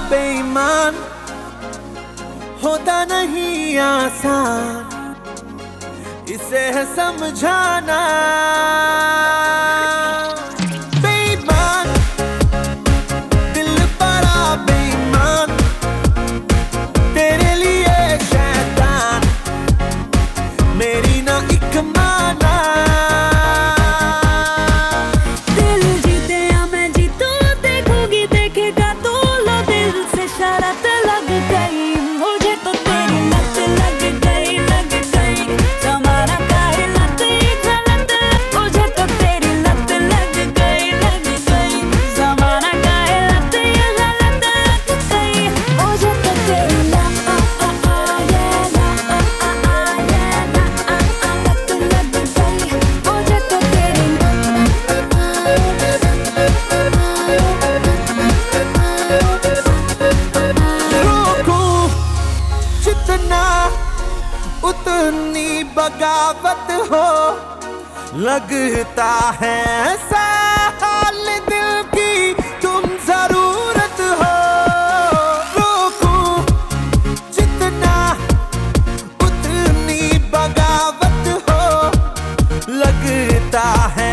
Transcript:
बेईमान होता नहीं आसान। इसे है समझाना उतनी बगावत हो, लगता है ऐसा दिल की तुम ज़रूरत हो। रोको जितना उतनी बगावत हो, लगता है